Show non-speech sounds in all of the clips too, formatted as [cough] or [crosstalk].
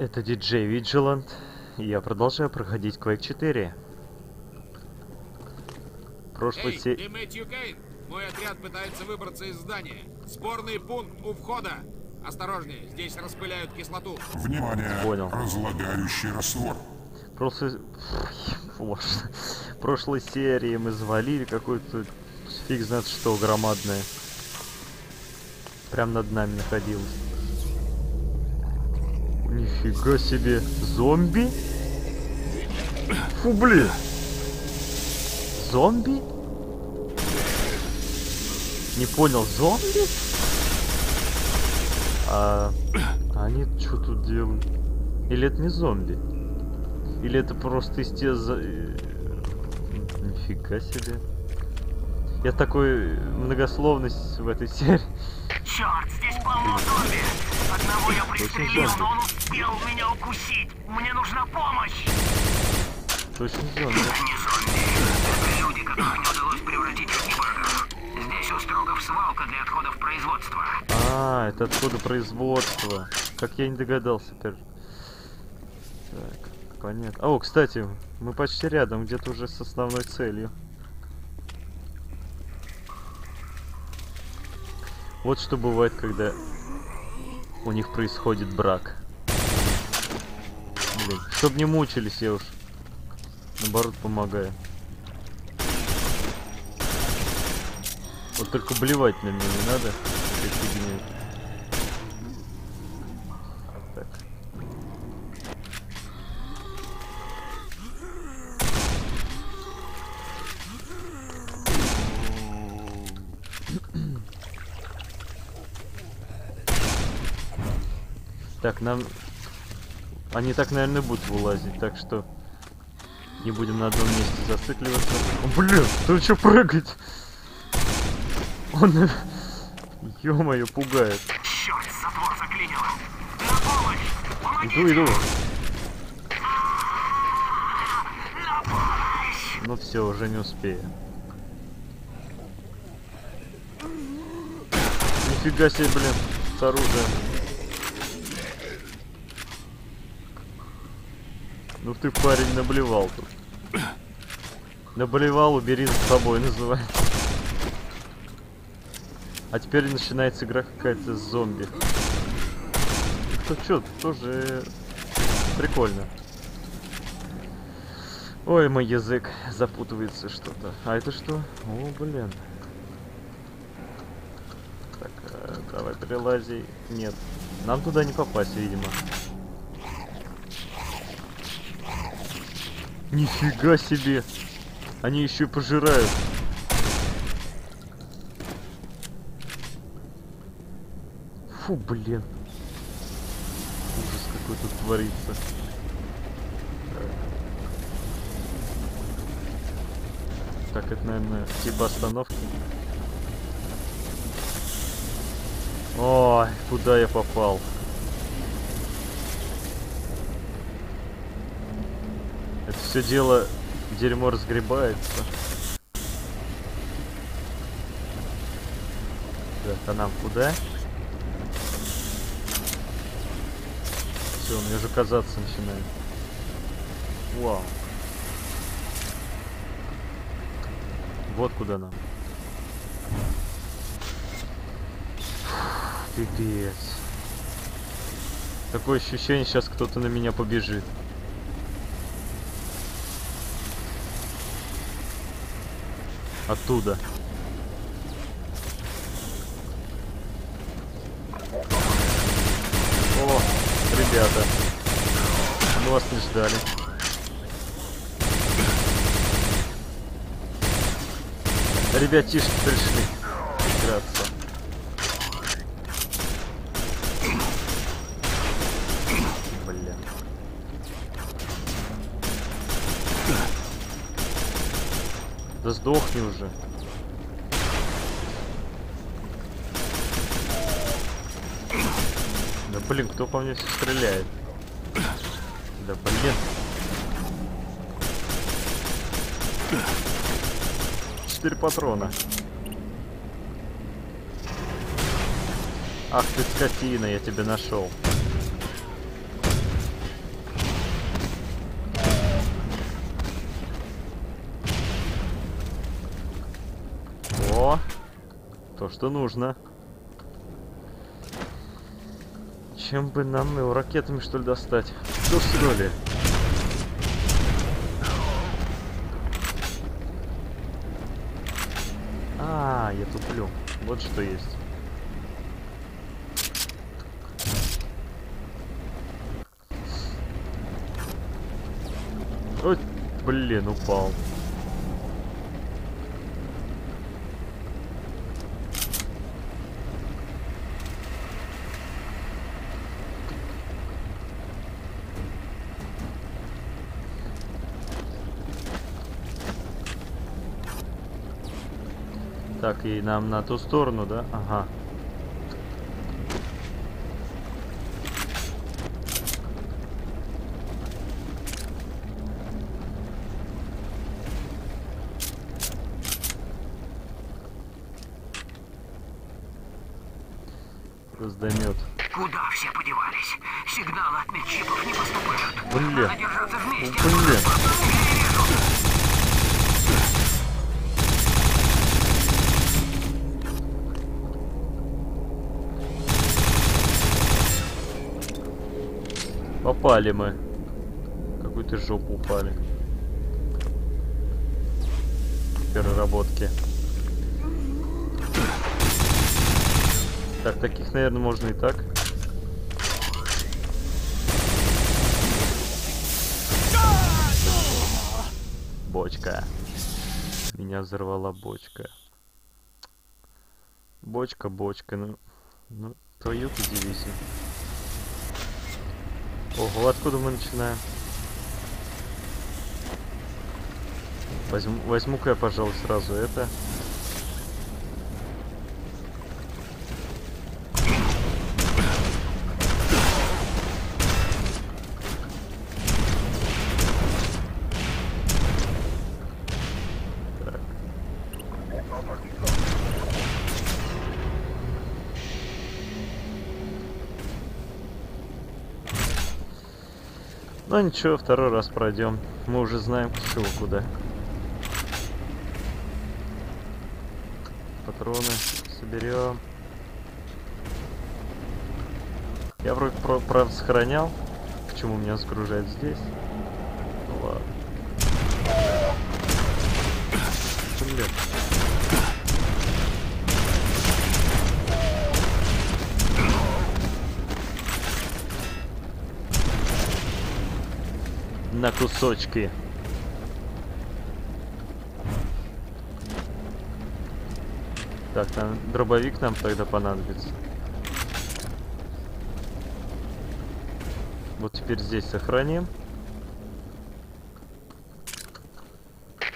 Это диджей Vigilant, я продолжаю проходить Quake 4. Прошлый Эй, се... ты Мэтью Кейн? Мой отряд пытается выбраться из здания. Спорный пункт у входа. Осторожнее, здесь распыляют кислоту. Внимание! Понял. Разлагающий раствор. Прошлой... Боже. прошлой серии мы завалили какую-то фиг знает что громадное. Прям над нами находилось. Нифига себе. Зомби? Фу, блин. Зомби? Не понял, зомби? А они что тут делают? Или это не зомби? Или это просто из те за... э, Нифига себе. Я такой многословность в этой [laughs] серии. Черт, здесь полно зомби! Одного я пристрелил, но он успел меня укусить! Мне нужна помощь! Точно зомби. Не зомби. Это люди, которых не удалось превратить в киборгов. Здесь у Строгов свалка для отходов производства. А, это отходы производства. Как я не догадался теперь. Так, понятно. О, кстати, мы почти рядом, где-то уже с основной целью. Вот что бывает, когда у них происходит брак. Блин, чтоб не мучились, я уж наоборот помогаю. Вот только блевать на меня не надо. этой фигней. Так, нам... Они так, наверное, будут вылазить, так что... Не будем на одном месте зацикливаться. О, блин, ты что прыгать? Он... [laughs] Ё-моё, пугает. Черт, затвор заклинило! На помощь! Иду, иду. Ну все, уже не успею. Нифига себе, блин, с оружием. Ну ты, парень, наблевал тут. Наблевал, убери за собой, называется. А теперь начинается игра какая-то с зомби. Ну что, тоже прикольно. Ой, мой язык запутывается что-то. А это что? О, блин. Так, э, давай перелази. Нет. Нам туда не попасть, видимо. Нифига себе! Они еще пожирают. Фу, блин. Ужас какой тут творится. Так, это, наверное, типа остановки. Ой, куда я попал? Это все дело, дерьмо разгребается. Так, а нам куда? Все, мне уже казаться начинает. Вау. Вот куда нам. Пипец. Такое ощущение, сейчас кто-то на меня побежит. Оттуда. О, ребята. Мы вас не ждали. Ребятишки пришли. Блин, кто по мне стреляет? Да блин. Четыре патрона. Ах ты скотина, я тебя нашел. О, то, что нужно. Чем бы нам его ракетами, что ли, достать? Что что? А, я туплю. Вот что есть. Ой, блин, упал. Так, и нам на ту сторону, да? Ага. Раздомет. Куда все подевались? Сигналы от медчипов не поступают. Бля. Надо держаться вместе. Блин. Попали мы. Какую-то жопу упали. Переработки. Так, таких, наверное, можно и так. Бочка. Меня взорвала бочка. Бочка, бочка, ну... Ну, твою-то дивизию. Ого, откуда мы начинаем? Возьму, возьму-ка я, пожалуй, сразу это. Ну ничего, второй раз пройдем. Мы уже знаем, к чего куда. Патроны соберем. Я вроде правда сохранял. Почему меня загружает здесь? Кусочки. Так, там дробовик нам тогда понадобится. Вот теперь здесь сохраним.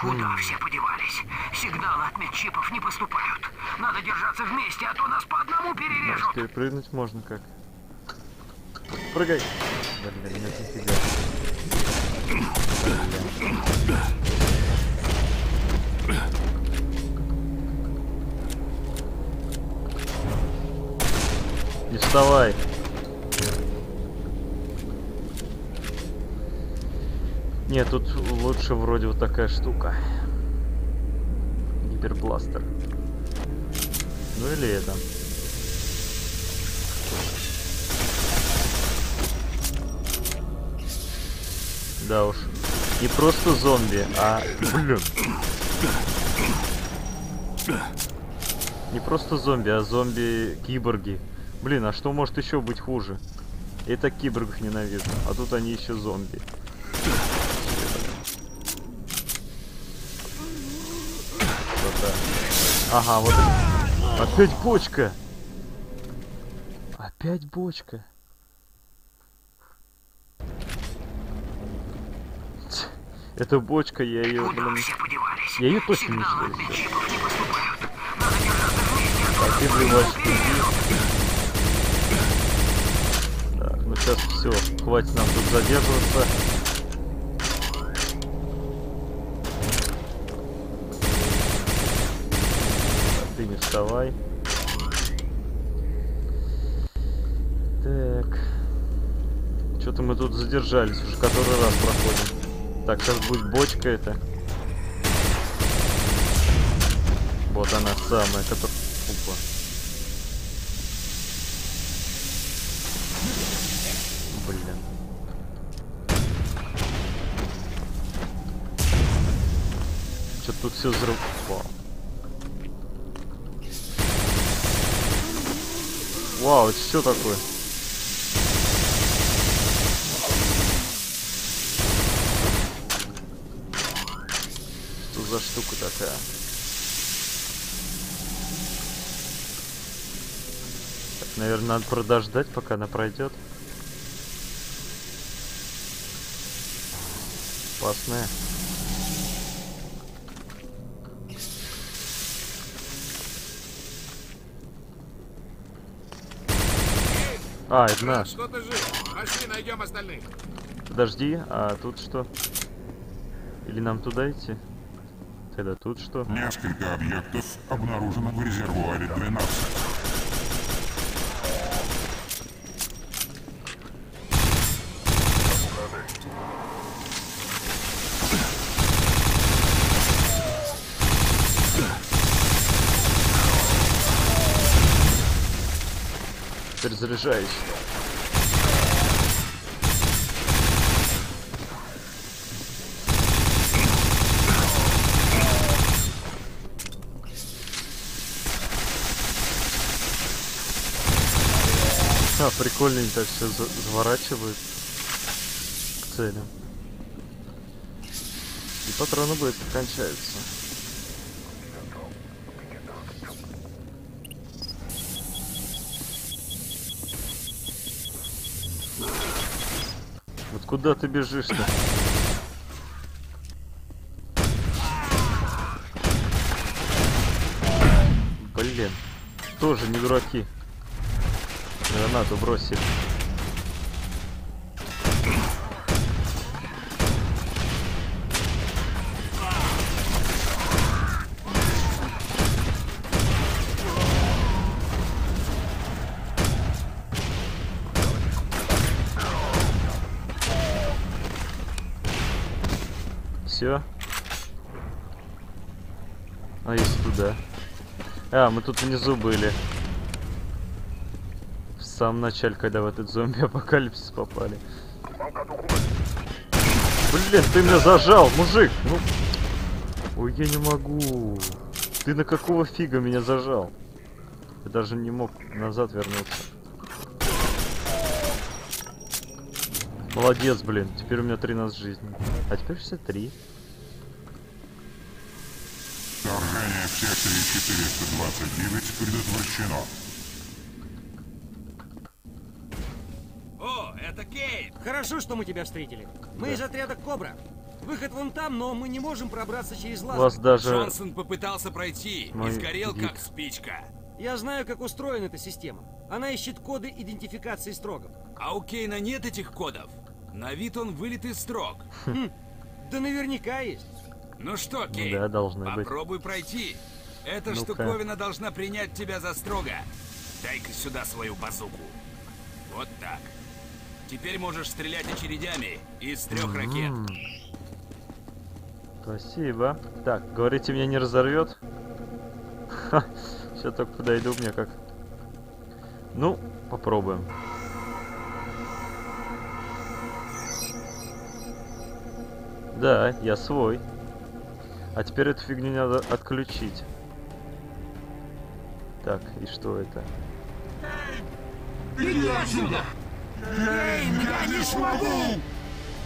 Куда все подевались? Сигналы от медчипов не поступают. Надо держаться вместе, а то нас по одному Может, перережут. перепрыгнуть можно как? Прыгай! Блин. Блин. Не вставай! Нет, тут лучше вроде вот такая штука. Гипербластер. Ну или это. Да уж. Не просто зомби, а... Блин. Не просто зомби, а зомби-киборги. Блин, а что может еще быть хуже? И так киборгов ненавижу, а тут они еще зомби. Ага, вот. Опять бочка. Опять бочка. Эта бочка, я ее, блин, я ее точно не вместе, а и вливаешь Так, ну сейчас все, хватит нам тут задерживаться. Так, ты не вставай. Так. Что-то мы тут задержались, уже который раз проходим. Так, сейчас будет бочка это. Вот она самая, которая... Опа. Блин. что тут все взрыв... Вау. Вау, это что такое? Такая? Так, наверное, надо подождать, пока она пройдет. Опасная. А, это наш. что ты жив? Пошли, найдем остальных. Подожди, а тут что? Или нам туда идти? Тогда тут что? Несколько объектов обнаружено в резервуаре 12. Перезаряжаюсь. А, прикольненько так все заворачивают к целям. И патроны быстро кончаются. Вот куда ты бежишь-то? Блин, тоже не дураки. Гранату бросили. Все. А если туда? А, мы тут внизу были. Самом начале, когда в этот зомби-апокалипсис попали. Блин, ты меня зажал, мужик! Ну... Ой, я не могу. Ты на какого фига меня зажал? Я даже не мог назад вернуться. Молодец, блин. Теперь у меня 13 жизней. А теперь 63. Вторжение в секторе 429 предотвращено. Это Кейт! Хорошо, что мы тебя встретили. Мы из отряда Кобра. Выход вон там, но мы не можем пробраться через лаз. вас даже... Джонсон попытался пройти Мой и сгорел гид. как спичка. Я знаю, как устроена эта система. Она ищет коды идентификации строгов. А у Кейна нет этих кодов. На вид он вылет из строк. Да наверняка есть. Ну что, Ну Кейн, да, должны быть. попробуй пройти. Эта Ну-ка. штуковина должна принять тебя за строго. Дай-ка сюда свою базуку. Вот так. Теперь можешь стрелять очередями из трех ракет. Спасибо. Так, говорите, меня не разорвет? Сейчас только подойду мне как. Ну, попробуем. Да, я свой. А теперь эту фигню надо отключить. Так, и что это?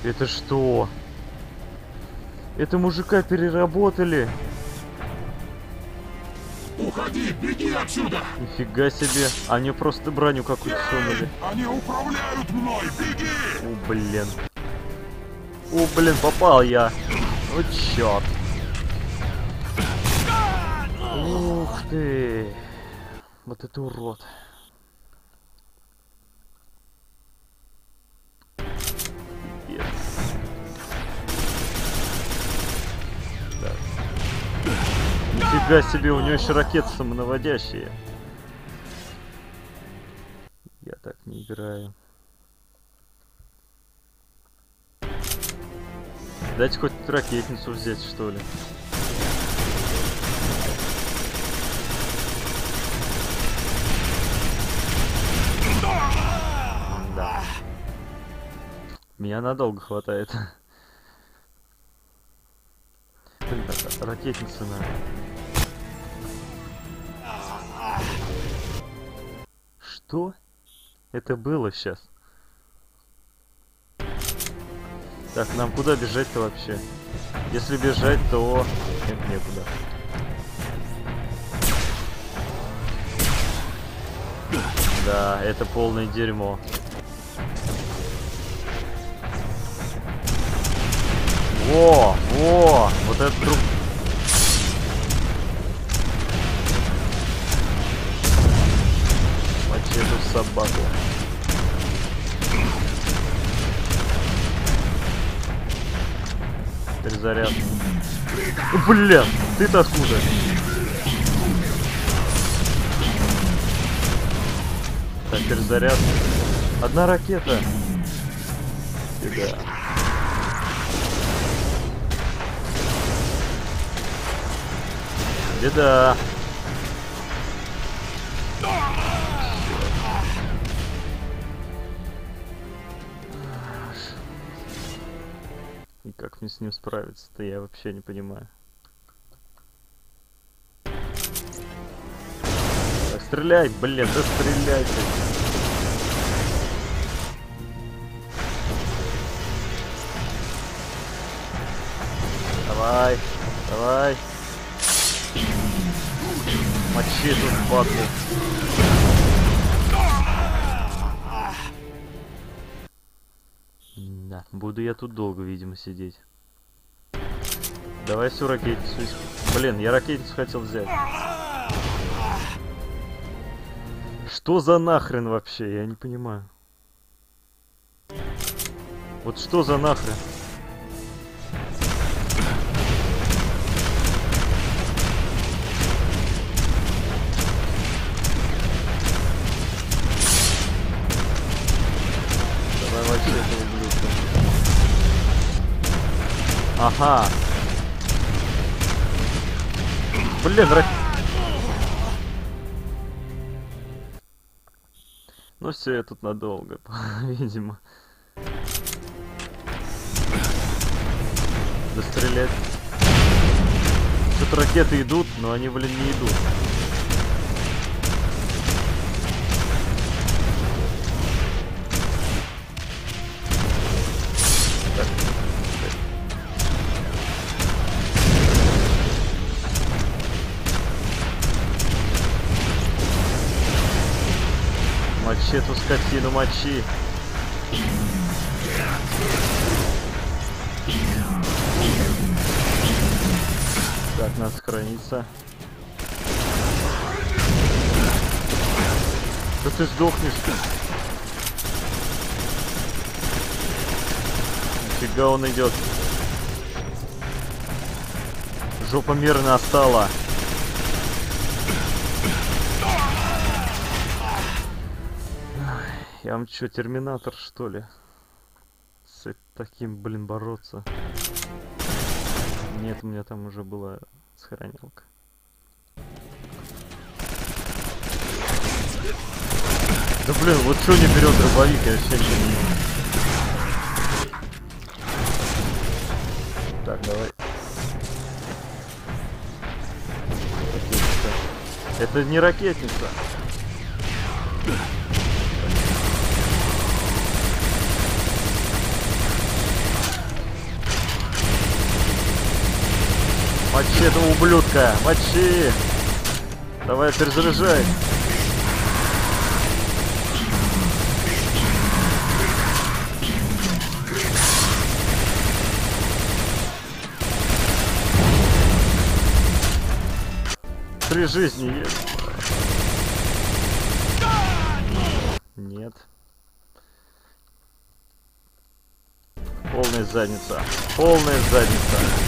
Это что? Это мужика переработали. Уходи, беги отсюда! Нифига себе. Они просто броню какую-то сунули. Они управляют мной! Беги! О, блин. О, блин, попал я. О, черт. Ух ты. Вот это урод. Нифига себе, у него еще ракеты самонаводящие. Я так не играю. Дайте хоть ракетницу взять, что ли. Да. Меня надолго хватает. Ракетница надо. Что? Это было сейчас. Так, нам куда бежать-то вообще? Если бежать, то... Нет, некуда. Да, это полное дерьмо. Во, во, вот это друг... эту собаку. Перезаряд. Блин, ты-то откуда? Так, перезаряд. Одна ракета. Беда. Беда. Как мне с ним справиться-то, я вообще не понимаю. Так, стреляй, блин, да стреляй. Давай, давай. Мочи эту собаку. Да, буду я тут долго, видимо, сидеть. Давай всю ракетницу. Блин, я ракетницу хотел взять. Что за нахрен вообще? Я не понимаю. Вот что за нахрен? Ага. Блин, ра... Ну все, я тут надолго, [laughs] видимо. Да стрелять. Тут ракеты идут, но они, блин, не идут. Эту скотину, мочи. Так, надо сохраниться. Да ты сдохнешь. Нифига он идет. Жопа мира настала. Я вам чё, терминатор что ли? С таким, блин, бороться. Нет, у меня там уже была сохранилка. Да блин, вот что не берет дробовик, я вообще не. Так, давай. Это не ракетница. Мочи этого ублюдка! Мочи! Давай, перезаряжай! Три жизни. Нет. Полная задница. Полная задница.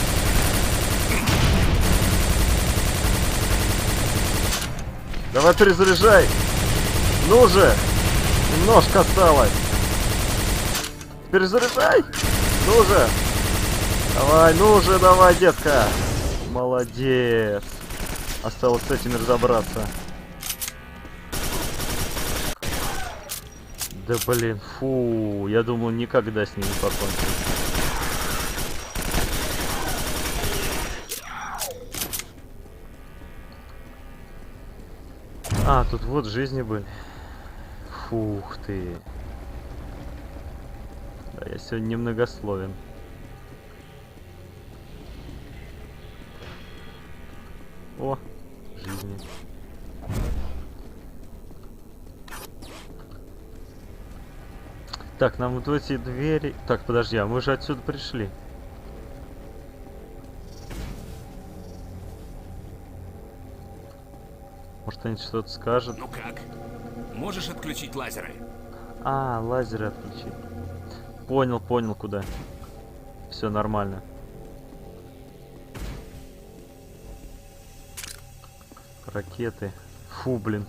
Давай перезаряжай. Ну же. Немножко осталось. Перезаряжай. Ну же. Давай, ну же, давай, детка. Молодец. Осталось с этим разобраться. Да блин, фу, я думал никогда с ним не покончу. А, тут вот жизни были. Фух ты. Да, я сегодня немногословен. О, жизни. Так, нам вот эти двери... Так, подожди, а мы же отсюда пришли. Может, они что-то скажут? Ну как? Можешь отключить лазеры? А, лазеры отключить. Понял, понял, куда. Все нормально. Ракеты. Фу, блин.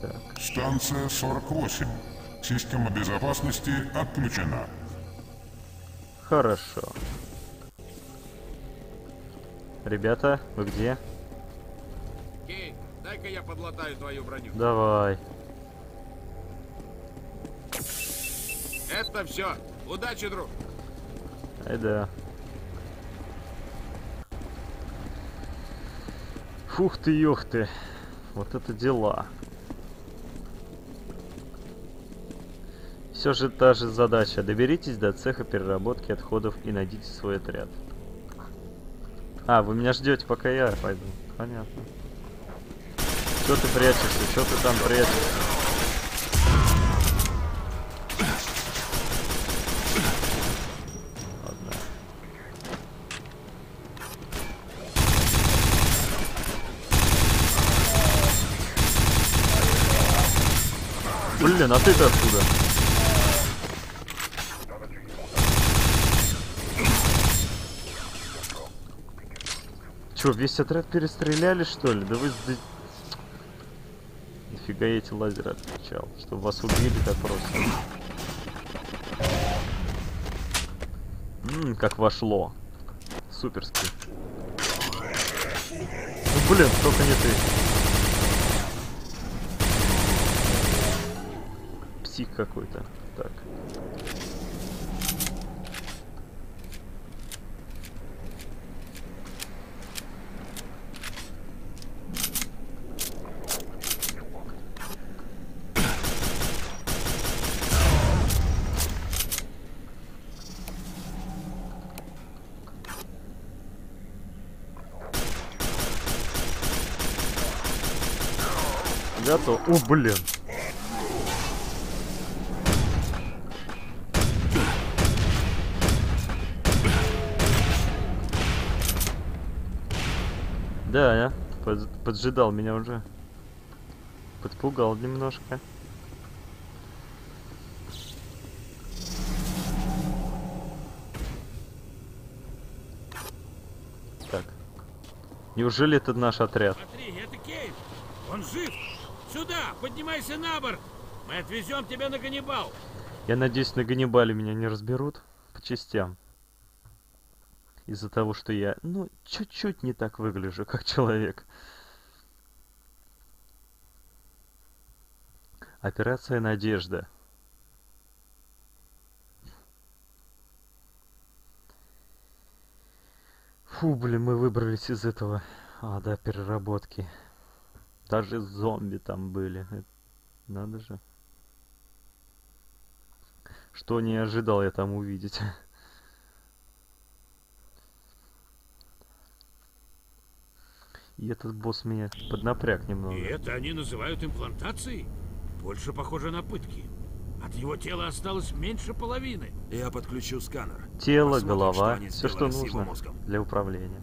Так, Станция 48. Система безопасности отключена. хорошо. Ребята, вы где? Дай-ка я подлатаю твою броню. Давай. Это все. Удачи, друг. Ай да. Фух ты, ёх ты. Вот это дела. Все же та же задача. Доберитесь до цеха переработки отходов и найдите свой отряд. А, вы меня ждете, пока я пойду. Понятно. Что ты прячешься? Что ты там прячешься? Блин, а ты-то откуда? Чё, весь отряд перестреляли, что ли? Да вы... Нифига я эти лазеры отключал, чтобы вас убили так просто. Ммм, как вошло. Суперски. Ну блин, только не ты. Псих какой-то. Так. Готов. О, блин. Да, я под- поджидал меня уже. Подпугал немножко. Так. Неужели это наш отряд? Смотри, это Кейн. Он жив. Сюда, поднимайся на борт. Мы отвезем тебя на Ганнибал. Я надеюсь, на Ганнибале меня не разберут по частям. Из-за того, что я, ну, чуть-чуть не так выгляжу, как человек. Операция «Надежда». Фу, блин, мы выбрались из этого ада переработки. Даже зомби там были. Это Надо же. Что не ожидал я там увидеть. И этот босс меня поднапряг немного. И это они называют имплантацией? Больше похоже на пытки. От его тела осталось меньше половины. Я подключу сканер. Тело, Посмотрим, голова, что все, что нужно для управления.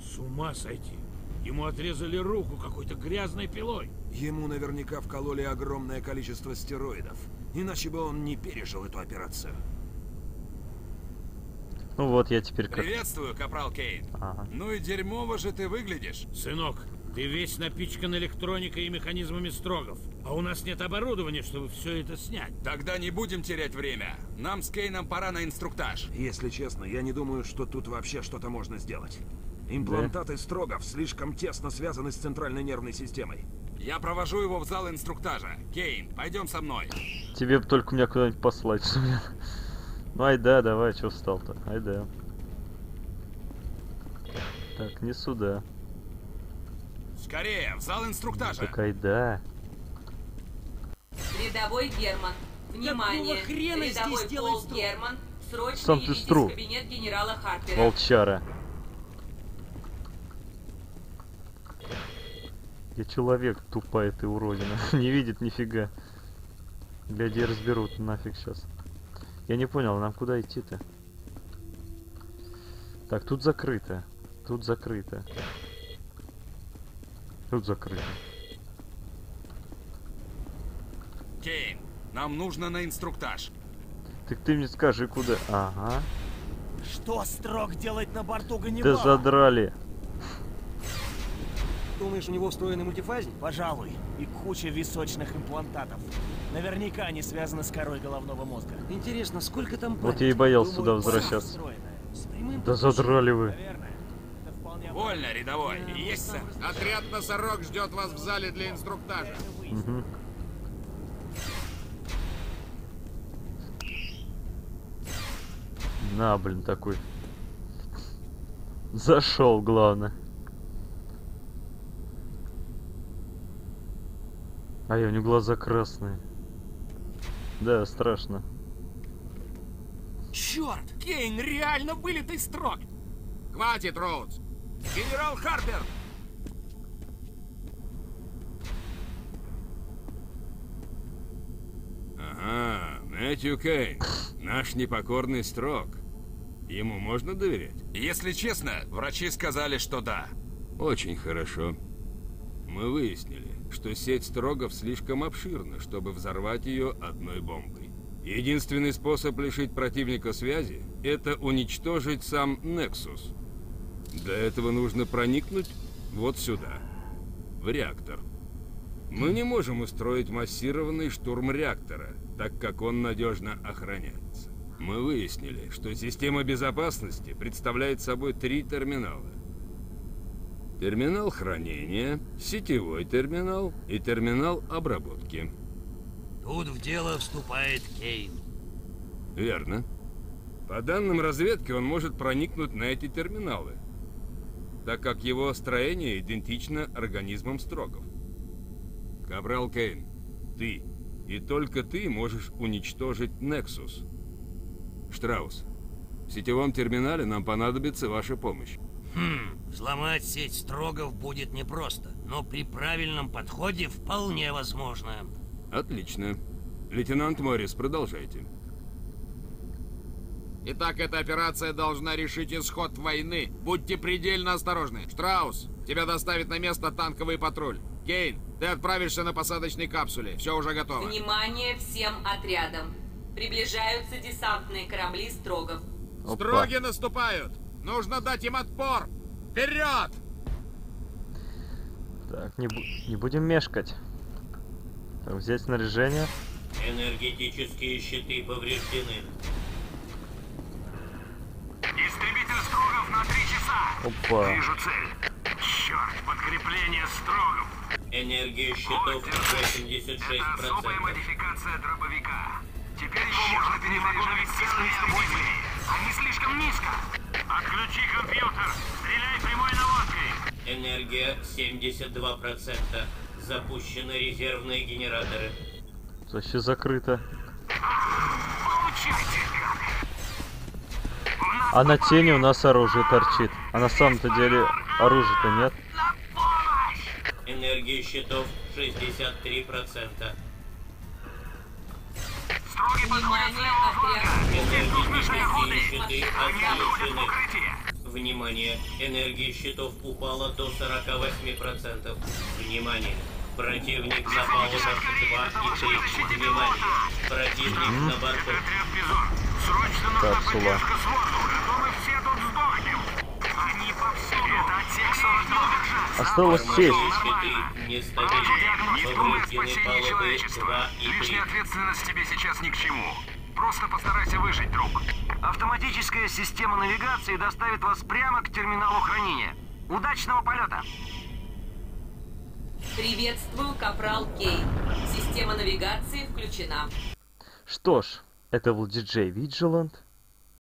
С ума сойти. Ему отрезали руку какой-то грязной пилой. Ему наверняка вкололи огромное количество стероидов. Иначе бы он не пережил эту операцию. Ну вот, я теперь как... Приветствую, капрал Кейн. Ага. Ну и дерьмово же ты выглядишь. Сынок, ты весь напичкан электроникой и механизмами строгов. А у нас нет оборудования, чтобы все это снять. Тогда не будем терять время. Нам с Кейном пора на инструктаж. Если честно, я не думаю, что тут вообще что-то можно сделать. Имплантаты строгов слишком тесно связаны с центральной нервной системой. Я провожу его в зал инструктажа. Кейн, пойдем со мной. Тебе бы только меня куда-нибудь послать, [laughs] что. Ну ай да, давай, что встал-то? Ай да. Так, не сюда. Скорее, в зал инструктажа. Такая, да. Рядовой Герман. Внимание! хрена здесь Рядовой делает Пол Стру? Герман. Срочно Сам ты явитесь Стру. в кабинет генерала Харпера. Волчара. Я человек, тупая ты уродина. [laughs] Не видит нифига. Гляди, разберут нафиг сейчас. Я не понял, нам куда идти-то? Так, тут закрыто. Тут закрыто. Тут закрыто. Кейн, нам нужно на инструктаж. Так ты мне скажи, куда... Ага. Что Строг делает на борту Да Ганнибала? задрали. Думаешь, у него встроенный мультифазник? Пожалуй. И куча височных имплантатов. Наверняка они связаны с корой головного мозга. Интересно, сколько там Вот я и боялся Думаю, сюда возвращаться. Да задрали вы. Вольно, рядовой. Есть, сэр. Отряд носорог ждет вас в зале для инструктажа. Мгм. На, блин, такой. Зашел, главное. А я у него глаза красные. Да, страшно. Черт! Кейн реально вылитый строк! Хватит, Роудс. Генерал Харпер! Ага, Мэтью Кейн, наш непокорный строк. Ему можно доверять? Если честно, врачи сказали, что да. Очень хорошо. Мы выяснили, что сеть строгов слишком обширна, чтобы взорвать ее одной бомбой. Единственный способ лишить противника связи – это уничтожить сам Нексус. Для этого нужно проникнуть вот сюда, в реактор. Мы не можем устроить массированный штурм реактора, так как он надежно охраняется. Мы выяснили, что система безопасности представляет собой три терминала. Терминал хранения, сетевой терминал и терминал обработки. Тут в дело вступает Кейн. Верно. По данным разведки, он может проникнуть на эти терминалы, так как его строение идентично организмам строгов. Капрал Кейн, ты и только ты можешь уничтожить Нексус. Штраус, в сетевом терминале нам понадобится ваша помощь. Хм, взломать сеть строгов будет непросто, но при правильном подходе вполне возможно. Отлично. Лейтенант Моррис, продолжайте. Итак, эта операция должна решить исход войны. Будьте предельно осторожны. Штраус, тебя доставит на место танковый патруль. Кейн, ты отправишься на посадочной капсуле. Все уже готово. Внимание всем отрядам. Приближаются десантные корабли Строгов. Опа. Строги наступают. Нужно дать им отпор. Вперед! Так, не, бу- не будем мешкать. Так, взять снаряжение. Энергетические щиты повреждены. Истребитель Строгов на три часа. Опа. Вижу цель. Черт, подкрепление Строгов. Энергия щитов Это особая 86%. модификация дробовика. Теперь его можно перезаряжать целыми истребителями. Они слишком низко. Отключи компьютер. Стреляй прямой наводкой. Энергия 72%. Запущены резервные генераторы. Вообще закрыто. А на тени у нас оружие торчит. А на самом-то деле оружия-то нет. На помощь! Энергия щитов 63%. Внимание, энергия щитов упала до 48%. Внимание, противник на палубах 2 и 3. Внимание, противник на борту. Отряд Бизон. Срочно нужна Капсула. поддержка с воздуха, а то мы все тут сдохнем. Они повсюду. Это отсек 42. Осталось Формальные сесть. мы Повреждены спасение палубы человечества. 2 и 3. Лишняя ответственность тебе сейчас ни к чему. Просто постарайся выжить, друг. Автоматическая система навигации доставит вас прямо к терминалу хранения. Удачного полета! Приветствую, Капрал Кейн. Система навигации включена. Что ж, это был диджей Виджиланд.